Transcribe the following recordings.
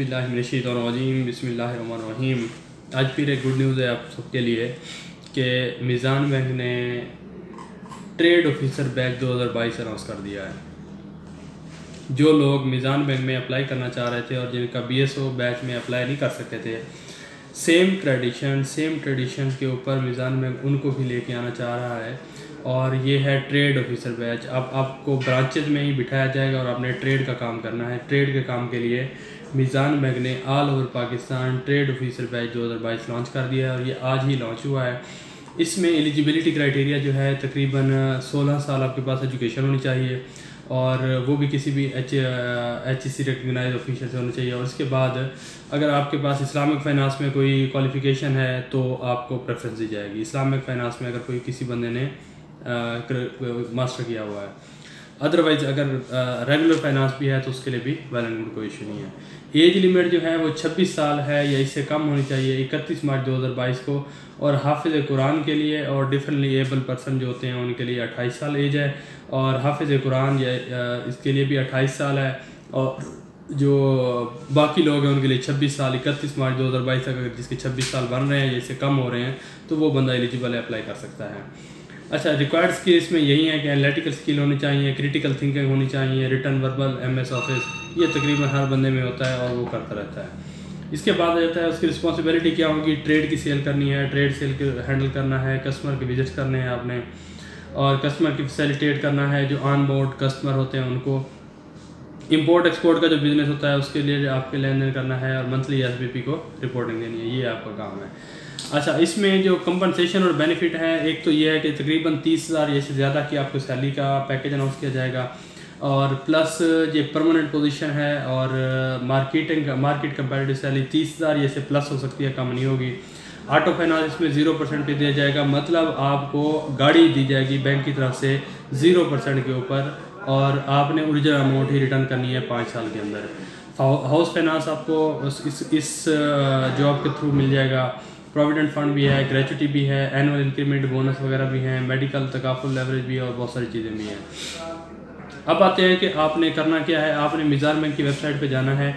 बिल्लाजीम बिसमीम आज फिर एक गुड न्यूज़ है आप सबके लिए कि मिज़ान बैंक ने ट्रेड ऑफिसर बैच 2022 अनाउंस कर दिया है। जो लोग मिज़ान बैंक में अप्लाई करना चाह रहे थे और जिनका बी एस ओ बैच में अप्लाई नहीं कर सकते थे सेम ट्रेडिशन सेम ट्रेडिशन के ऊपर मिज़ान बैंक उनको भी लेके आना चाह रहा है। और ये है ट्रेड ऑफिसर बैच अब आपको ब्रांचेज में ही बिठाया जाएगा और आपने ट्रेड का काम करना है। ट्रेड के काम के लिए मिज़ान बैंक ने all over Pakistan trade officer batch 2022 launch कर दिया है और ये आज ही लॉन्च हुआ है। इसमें एलिजिबिलिटी क्राइटेरिया जो है तकरीबन 16 साल आपके पास एजुकेशन होनी चाहिए और वो भी किसी भी H H C recognise official से होना चाहिए। और उसके बाद अगर आपके पास इस्लामिक फाइनेंस में कोई क्वालिफ़िकेशन है तो आपको प्रेफरेंस दी जाएगी। इस्लामिक फाइनेंस में अगर कोई किसी बंदे ने मास्टर किया हुआ है। अदरवाइज़ अगर रेगुलर फाइनेंस भी है तो उसके लिए भी वेल एंड गुड कोई इशू नहीं है। एज लिमिट जो है, वो 26 साल है, या इससे कम होनी चाहिए 31 मार्च 2022 को। और हाफिज़ कुरान के लिए, और डिफरेंटली एबल पर्सन जो होते हैं, उनके लिए 28 साल एज है। और हाफिज़ कुरान, या इसके लिए भी 28 साल है। और जो बाकी लोग हैं, उनके लिए 26 साल 31 मार्च 2022 तक, अगर जिसके 26 साल बन रहे हैं, या इससे कम हो रहे हैं तो वो बंदा एलिजिबल है अप्लाई कर सकता है। अच्छा रिक्वायर्ड स्किल इसमें यही है कि एनालिटिकल स्किल होनी चाहिए क्रिटिकल थिंकिंग होनी चाहिए return verbal M S office ये तकरीबन हर बंदे में होता है और वो करता रहता है। इसके बाद आ जाता है उसकी रिस्पॉन्सिबिलिटी क्या होगी? ट्रेड की सेल करनी है ट्रेड सेल के हैंडल करना है कस्टमर के विज़िट करने हैं आपने, और कस्टमर की फैसिलिटेट करना है जो ऑन बोर्ड कस्टमर होते हैं उनको। इम्पोर्ट एक्सपोर्ट का जो बिज़नेस होता है उसके लिए आपके लेन देन करना है और मंथली एस को रिपोर्टिंग देनी है, ये आपका काम है। अच्छा इसमें जो कंपनसेशन और बेनिफिट है, एक तो ये है कि तकरीबन तीस हज़ार या से ज़्यादा की आपको सैलरी का पैकेज अनाउंस किया जाएगा। और प्लस ये परमानेंट पोजीशन है और मार्केटिंग मार्केट कंपेरेटिव सैलरी तीस हज़ार ये से प्लस हो सकती है, कम नहीं होगी। ऑटो फाइनेंस इसमें ज़ीरो परसेंट पे दिया जाएगा मतलब आपको गाड़ी दी जाएगी बैंक की तरफ़ से ज़ीरो परसेंट के ऊपर और आपने ओरिजिनल अमाउंट ही रिटर्न करनी है पाँच साल के अंदर। हाउस फाइनेंस आपको इस इस जॉब के थ्रू मिल जाएगा। प्रोविडेंट फंड भी है ग्रेचुटी भी है एनुअल इंक्रीमेंट बोनस वगैरह भी हैं मेडिकल तकाफुल लेवरेज भी है और बहुत सारी चीज़ें भी हैं। अब आते हैं कि आपने करना क्या है, आपने मिज़ार बैंक की वेबसाइट पे जाना है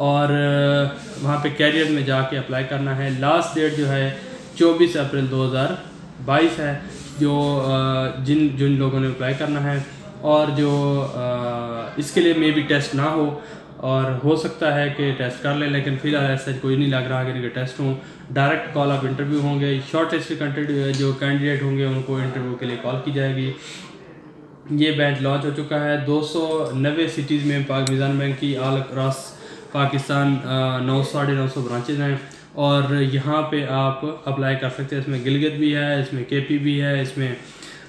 और वहाँ पे कैरियर में जाके अप्लाई करना है। लास्ट डेट जो है 24 अप्रैल 2022 है, जो जिन जिन लोगों ने अप्लाई करना है और जो इसके लिए मे भी टेस्ट ना हो और हो सकता है कि टेस्ट कर लें, लेकिन फ़िलहाल ऐसा कोई नहीं लग रहा कि इनके टेस्ट हों। डायरेक्ट कॉल आप इंटरव्यू होंगे। शॉर्ट लिस्ट जो कैंडिडेट होंगे, उनको इंटरव्यू के लिए कॉल की जाएगी। ये बैंक लॉन्च हो चुका है। दो सौ नबे सिटीज़ में पाक मिज़ान बैंक की आल क्रॉस पाकिस्तान नौ, साढ़े नौ सौ ब्रांचेज हैं। और यहाँ पे आप अप्लाई कर सकते हैं। इसमें गिलगित भी है, इसमें के पी भी है, इसमें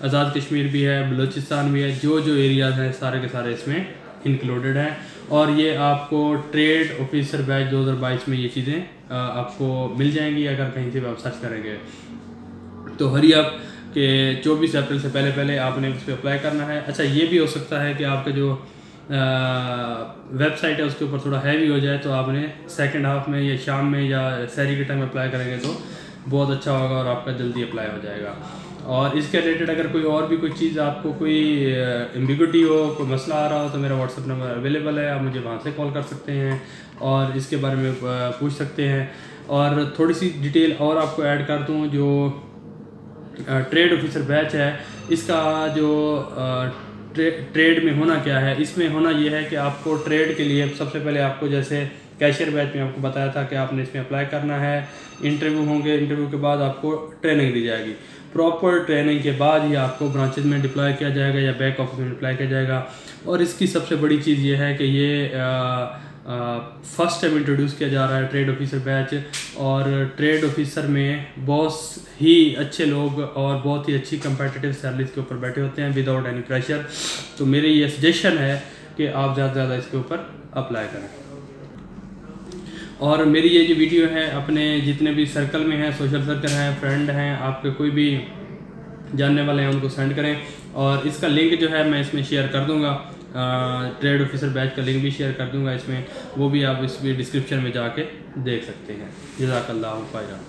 आज़ाद कश्मीर भी है बलूचिस्तान भी है। जो जो एरियाज़ हैं, सारे के सारे इसमें इंक्लूडेड है। और ये आपको ट्रेड ऑफिसर बैच 2022 में ये चीज़ें आपको मिल जाएँगी अगर कहीं से आप सर्च करेंगे। तो हरी आप कि 24 अप्रैल से पहले पहले आपने उस पर अप्लाई करना है। अच्छा ये भी हो सकता है कि आपका जो वेबसाइट है उसके ऊपर थोड़ा हैवी हो जाए तो आपने सेकेंड हाफ़ में या शाम में या सैरी के टाइम अप्लाई करेंगे तो बहुत अच्छा होगा और आपका जल्दी अप्लाई हो जाएगा। और इसके रिलेटेड अगर कोई और भी कोई चीज़ आपको कोई एम्बिगुटी हो कोई मसला आ रहा हो तो मेरा व्हाट्सअप नंबर अवेलेबल है। आप मुझे वहाँ से कॉल कर सकते हैं और इसके बारे में पूछ सकते हैं। और थोड़ी सी डिटेल और आपको ऐड कर दूँ जो ट्रेड ऑफिसर बैच है इसका जो ट्रे, ट्रेड में होना क्या है इसमें होना यह है कि आपको ट्रेड के लिए सबसे पहले आपको जैसे कैशियर बैच में आपको बताया था कि आपने इसमें अप्लाई करना है। इंटरव्यू होंगे इंटरव्यू के बाद आपको ट्रेनिंग दी जाएगी। प्रॉपर ट्रेनिंग के बाद ही आपको ब्रांचेज में डिप्लॉय किया जाएगा या बैक ऑफ़िस में डिप्लाई किया जाएगा। और इसकी सबसे बड़ी चीज़ ये है कि ये फ़र्स्ट टाइम इंट्रोड्यूस किया जा रहा है ट्रेड ऑफिसर बैच और ट्रेड ऑफिसर में बहुत ही अच्छे लोग और बहुत ही अच्छी कंपेटिटिव सैलरीज के ऊपर बैठे होते हैं विदाउट एनी प्रेशर तो मेरी ये सजेशन है कि आप ज़्यादा से ज़्यादा इसके ऊपर अप्लाई करें। और मेरी ये जो वीडियो है, अपने जितने भी सर्कल में हैं सोशल सर्कल हैं फ्रेंड हैं आपके कोई भी जानने वाले हैं, उनको सेंड करें। और इसका लिंक जो है, मैं इसमें शेयर कर दूँगा। ट्रेड ऑफिसर बैच का लिंक भी शेयर कर दूँगा इसमें। वो भी आप इस डिस्क्रिप्शन में जाके देख सकते हैं। जजाकल्ला फ़ायदा